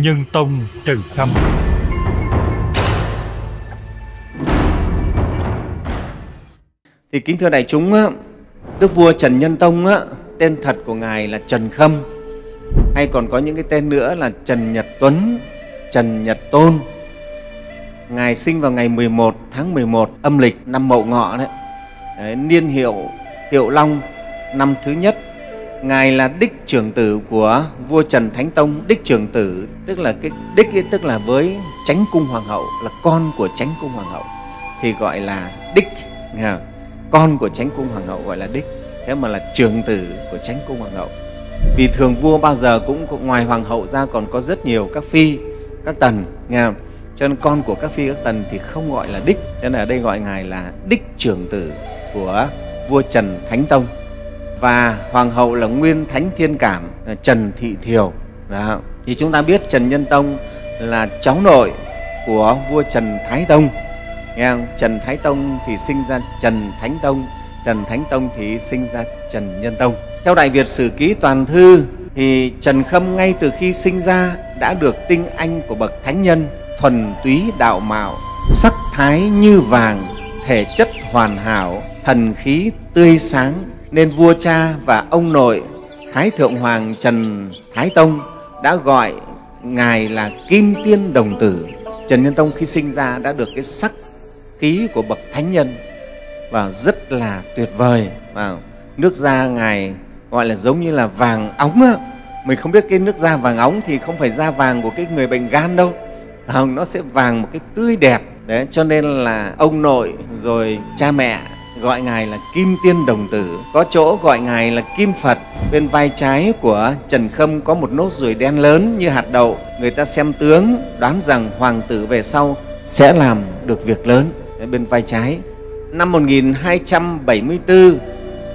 Nhân Tông Trần Khâm Thì kính thưa đại chúng, Đức vua Trần Nhân Tông tên thật của ngài là Trần Khâm hay còn có những cái tên nữa là Trần Nhật Tuấn, Trần Nhật Tôn. Ngài sinh vào ngày 11 tháng 11 âm lịch năm Mậu Ngọ đấy. đấy niên hiệu hiệu Long năm thứ nhất. Ngài là đích trưởng tử của vua Trần Thánh Tông, đích trưởng tử tức là cái đích ấy, tức là với Chánh cung hoàng hậu là con của Chánh cung hoàng hậu. Thì gọi là đích nghe không? con của Chánh cung hoàng hậu gọi là đích. Thế mà là trưởng tử của Chánh cung hoàng hậu. Vì thường vua bao giờ cũng ngoài hoàng hậu ra còn có rất nhiều các phi các tần nghe không? cho nên con của các phi các tần thì không gọi là đích. Cho nên ở đây gọi ngài là đích trưởng tử của vua trần thánh tông và hoàng hậu là nguyên thánh thiên cảm trần thị thiều đó. thì chúng ta biết trần nhân tông là cháu nội của vua trần thái tông nghe không? trần thái tông thì sinh ra trần thánh tông trần thánh tông thì sinh ra trần nhân tông theo Đại Việt Sử Ký Toàn Thư thì Trần Khâm ngay từ khi sinh ra đã được tinh anh của bậc thánh nhân, thuần túy đạo mạo, sắc thái như vàng, thể chất hoàn hảo, thần khí tươi sáng nên vua cha và ông nội Thái Thượng Hoàng Trần Thái Tông đã gọi ngài là Kim Tiên Đồng Tử. Trần Nhân Tông khi sinh ra đã được cái sắc khí của bậc thánh nhân và rất là tuyệt vời và nước da ngài gọi là giống như là vàng óng á. mình không biết cái nước da vàng óng thì không phải da vàng của cái người bệnh gan đâu không, nó sẽ vàng một cái tươi đẹp đấy cho nên là ông nội rồi cha mẹ gọi ngài là kim tiên đồng tử. Có chỗ gọi ngài là kim phật. Bên vai trái của trần khâm có một nốt ruồi đen lớn như hạt đậu. Người ta xem tướng đoán rằng hoàng tử về sau sẽ làm được việc lớn. Bên vai trái. Năm 1274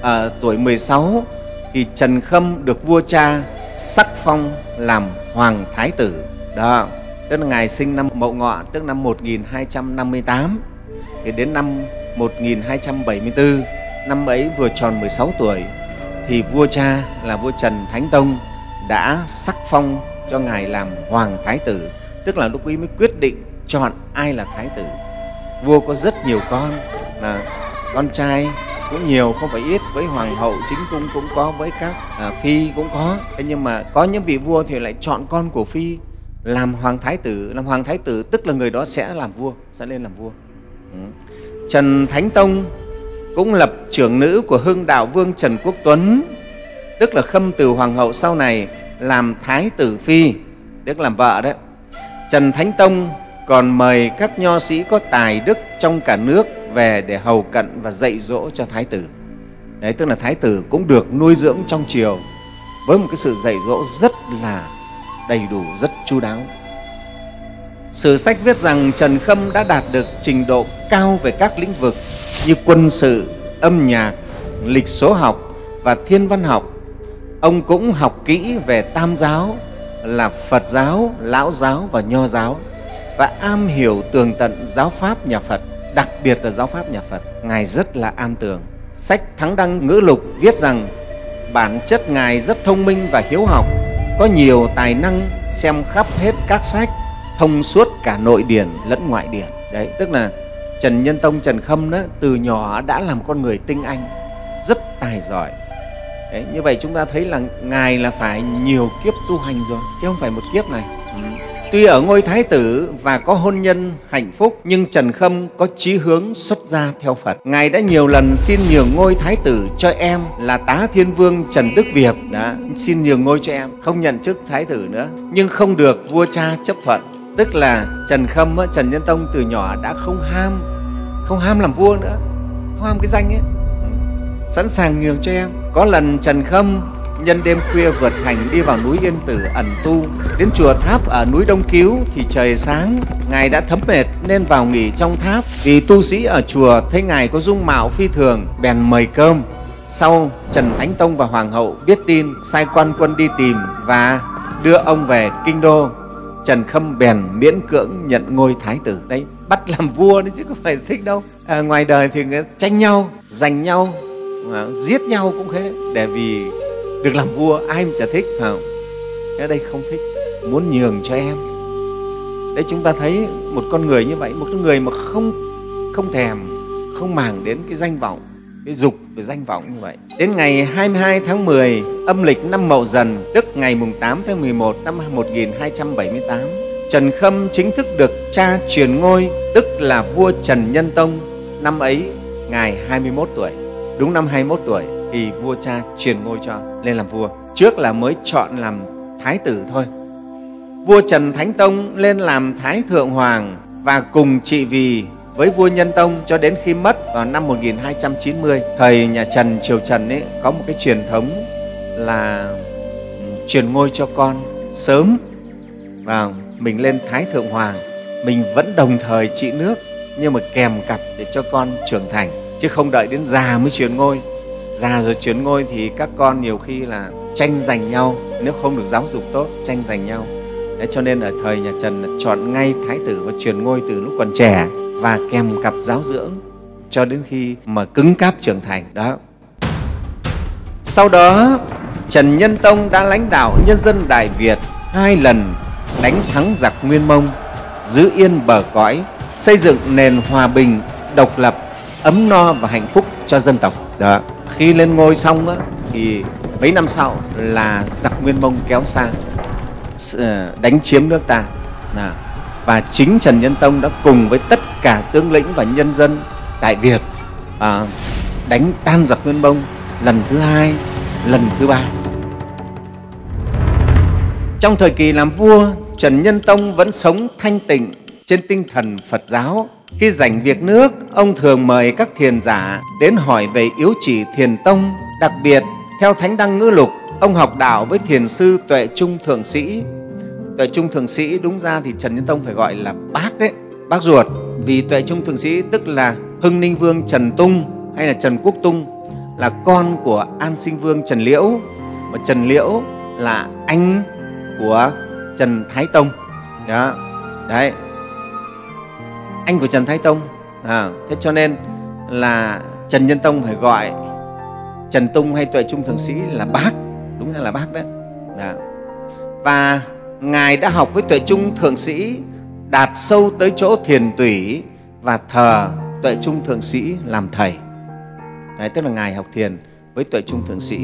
ở à, tuổi 16 thì Trần Khâm được vua cha sắc phong làm hoàng thái tử. Đó, tức là ngài sinh năm Mậu Ngọ, tức năm 1258. Thì đến năm 1274, năm ấy vừa tròn 16 tuổi thì vua cha là vua Trần Thánh Tông đã sắc phong cho ngài làm hoàng thái tử, tức là lúc ấy mới quyết định chọn ai là thái tử. Vua có rất nhiều con là con trai cũng nhiều không phải ít với hoàng hậu chính cung cũng có với các à, phi cũng có thế nhưng mà có những vị vua thì lại chọn con của phi làm hoàng thái tử làm hoàng thái tử tức là người đó sẽ làm vua sẽ lên làm vua ừ trần thánh tông cũng lập trưởng nữ của hưng đạo vương trần quốc tuấn, tức là khâm từ hoàng hậu sau này làm thái tử phi, tức làm vợ đấy. Trần thánh tông còn mời các nho sĩ có tài đức trong cả nước về để hầu cận và dạy dỗ cho thái tử. Đấy, tức là thái tử cũng được nuôi dưỡng trong triều với một cái sự dạy dỗ rất là đầy đủ, rất chu đáo sử sách viết rằng trần khâm đã đạt được trình độ cao về các lĩnh vực như quân sự âm nhạc lịch số học và thiên văn học ông cũng học kỹ về tam giáo là phật giáo lão giáo và nho giáo và am hiểu tường tận giáo pháp nhà phật đặc biệt là giáo pháp nhà Phật, Ngài rất là am tường. Sách Thắng Đăng Ngữ Lục viết rằng bản chất Ngài rất thông minh và hiếu học, có nhiều tài năng xem khắp hết các sách, thông suốt cả nội điển lẫn ngoại điển. Đấy, tức là Trần Nhân Tông Trần Khâm đó, từ nhỏ đã làm con người tinh anh, rất tài giỏi. Đấy, như vậy chúng ta thấy là Ngài là phải nhiều kiếp tu hành rồi, chứ không phải một kiếp này. Tuy ở ngôi thái tử và có hôn nhân hạnh phúc, nhưng Trần Khâm có chí hướng xuất gia theo Phật. Ngài đã nhiều lần xin nhường ngôi thái tử cho em là tá thiên vương Trần Đức Việt. Đã xin nhường ngôi cho em, không nhận chức thái tử nữa. Nhưng không được vua cha chấp thuận. Tức là Trần Khâm, Trần Nhân Tông từ nhỏ đã không ham, không ham làm vua nữa, không ham cái danh ấy. Ừ. Sẵn sàng nhường cho em. Có lần Trần Khâm nhân đêm khuya vượt thành đi vào núi Yên Tử ẩn tu. Đến chùa Tháp ở núi Đông Cứu thì trời sáng, Ngài đã thấm mệt nên vào nghỉ trong tháp. Vì tu sĩ ở chùa thấy Ngài có dung mạo phi thường, bèn mời cơm. Sau, Trần Thánh Tông và Hoàng hậu biết tin, sai quan quân đi tìm và đưa ông về kinh đô. Trần Khâm bèn miễn cưỡng nhận ngôi thái tử. Đấy, bắt làm vua đấy chứ không phải thích đâu. À, ngoài đời thì người tranh nhau, giành nhau, à, giết nhau cũng thế để vì được làm vua ai mà chả thích phải không ở đây không thích muốn nhường cho em đấy chúng ta thấy một con người như vậy một con người mà không không thèm không màng đến cái danh vọng cái dục về danh vọng như vậy. Đến ngày 22 tháng 10 âm lịch năm Mậu Dần, tức ngày mùng 8 tháng 11 năm 1278 Trần Khâm chính thức được cha truyền ngôi, tức là vua Trần Nhân Tông, năm ấy, ngài 21 tuổi. Đúng năm 21 tuổi thì vua cha truyền ngôi cho, lên làm vua. Trước là mới chọn làm thái tử thôi. Vua Trần Thánh Tông lên làm Thái Thượng Hoàng và cùng trị vì với vua Nhân Tông cho đến khi mất vào năm 1290. Thời nhà Trần, triều Trần ấy có một cái truyền thống là truyền ngôi cho con sớm và mình lên Thái Thượng Hoàng, mình vẫn đồng thời trị nước nhưng mà kèm cặp để cho con trưởng thành chứ không đợi đến già mới truyền ngôi. Già rồi truyền ngôi thì các con nhiều khi là tranh giành nhau nếu không được giáo dục tốt tranh giành nhau. Thế cho nên ở thời nhà Trần là chọn ngay thái tử và truyền ngôi từ lúc còn trẻ và kèm cặp giáo dưỡng cho đến khi mà cứng cáp trưởng thành đó sau đó Trần Nhân Tông đã lãnh đạo nhân dân Đại Việt hai lần đánh thắng giặc Nguyên Mông, giữ yên bờ cõi, xây dựng nền hòa bình, độc lập, ấm no và hạnh phúc cho dân tộc. Đó. Khi lên ngôi xong á, thì mấy năm sau là giặc Nguyên Mông kéo sang ờ, đánh chiếm nước ta. Và chính Trần Nhân Tông đã cùng với tất cả tướng lĩnh và nhân dân Đại Việt à, đánh tan giặc Nguyên Mông lần thứ hai, lần thứ ba. Trong thời kỳ làm vua, Trần Nhân Tông vẫn sống thanh tịnh trên tinh thần Phật giáo. Khi rảnh việc nước, ông thường mời các thiền giả đến hỏi về yếu chỉ thiền tông. Đặc biệt, theo Thánh Đăng Ngữ Lục, ông học đạo với thiền sư Tuệ Trung Thượng Sĩ tuệ trung thượng sĩ đúng ra thì trần nhân tông phải gọi là bác đấy bác ruột vì tuệ trung thượng sĩ tức là hưng ninh vương trần tung hay là trần quốc tung là con của an sinh vương trần liễu. Và trần liễu là anh của trần thái tông. Đó. Đấy. Anh của trần thái tông. À, thế cho nên là trần nhân tông phải gọi trần tung hay tuệ trung thượng sĩ là bác. Đúng là là bác đấy. Đó. và Ngài đã học với tuệ trung thượng sĩ, đạt sâu tới chỗ thiền tủy và thờ tuệ trung thượng sĩ làm thầy. Đấy, tức là Ngài học thiền với tuệ trung thượng sĩ.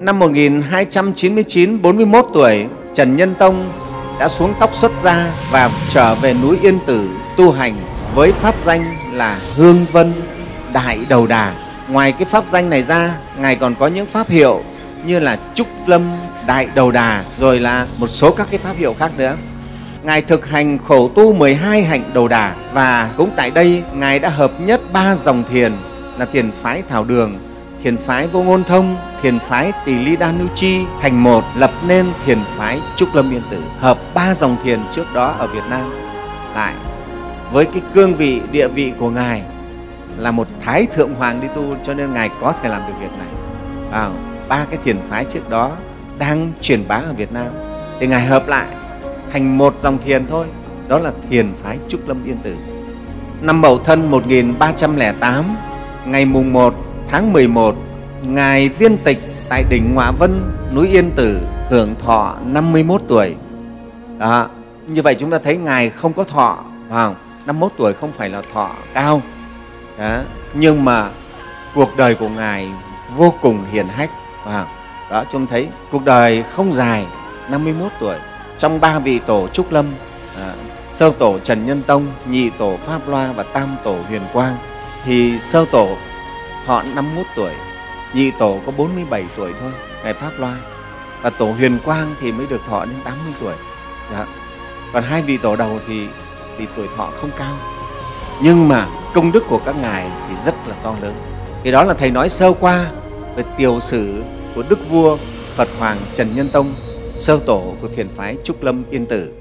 Năm 1299, 41 tuổi, Trần Nhân Tông đã xuống tóc xuất gia và trở về núi Yên Tử tu hành với pháp danh là Hương Vân Đại Đầu Đà. Ngoài cái pháp danh này ra, Ngài còn có những pháp hiệu như là Trúc Lâm Đại Đầu Đà rồi là một số các cái pháp hiệu khác nữa. Ngài thực hành khổ tu 12 hạnh đầu đà và cũng tại đây Ngài đã hợp nhất ba dòng thiền là thiền phái Thảo Đường, thiền phái Vô Ngôn Thông, thiền phái Tỳ Ly Đa Nu Chi thành một lập nên thiền phái Trúc Lâm Yên Tử hợp ba dòng thiền trước đó ở Việt Nam lại với cái cương vị địa vị của Ngài là một Thái Thượng Hoàng đi tu cho nên Ngài có thể làm được việc này. À, ba cái thiền phái trước đó đang truyền bá ở Việt Nam thì Ngài hợp lại thành một dòng thiền thôi, đó là thiền phái Trúc Lâm Yên Tử năm Mậu Thân 1308 ngày mùng 1 tháng 11 Ngài viên tịch tại đỉnh Ngọa Vân, núi Yên Tử, hưởng thọ 51 tuổi đó, như vậy chúng ta thấy Ngài không có thọ, phải không? 51 tuổi không phải là thọ cao đó. nhưng mà cuộc đời của Ngài vô cùng hiền hách, phải không? đó, chúng thấy cuộc đời không dài 51 tuổi trong ba vị tổ trúc lâm à, sơ tổ trần nhân tông nhị tổ pháp loa và tam tổ huyền quang thì sơ tổ họ 51 tuổi nhị tổ có 47 tuổi thôi ngài pháp loa. Và tổ huyền quang thì mới được thọ đến 80 tuổi. Đó. còn hai vị tổ đầu thì thì tuổi thọ không cao. Nhưng mà công đức của các ngài thì rất là to lớn. Thì đó là thầy nói sơ qua về tiểu sử của Đức Vua Phật Hoàng Trần Nhân Tông, sơ tổ của thiền phái Trúc Lâm Yên Tử.